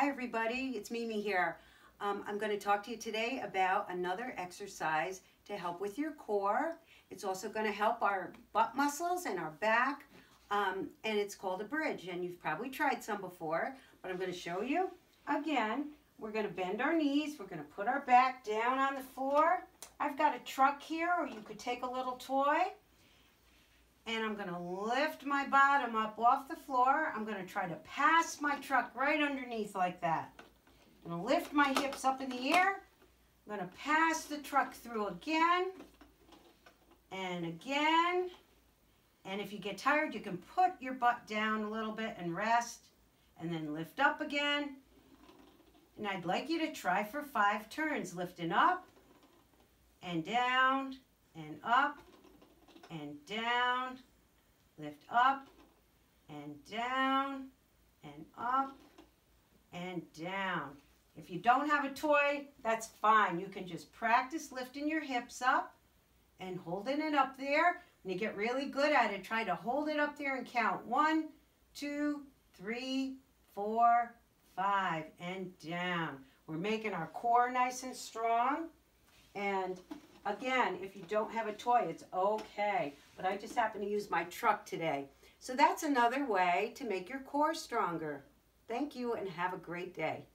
Hi everybody, it's Mimi here. Um, I'm going to talk to you today about another exercise to help with your core. It's also going to help our butt muscles and our back um, and it's called a bridge and you've probably tried some before but I'm going to show you again. We're going to bend our knees, we're going to put our back down on the floor. I've got a truck here or you could take a little toy and I'm going to lift my bottom up off the floor. I'm going to try to pass my truck right underneath like that. I'm to lift my hips up in the air. I'm going to pass the truck through again and again. And if you get tired, you can put your butt down a little bit and rest and then lift up again. And I'd like you to try for five turns, lifting up and down and up and down, lift up and down and up and down. If you don't have a toy, that's fine. You can just practice lifting your hips up and holding it up there. When you get really good at it, try to hold it up there and count one, two, three, four, five, and down. We're making our core nice and strong. And Again, if you don't have a toy, it's okay. But I just happen to use my truck today. So that's another way to make your core stronger. Thank you and have a great day.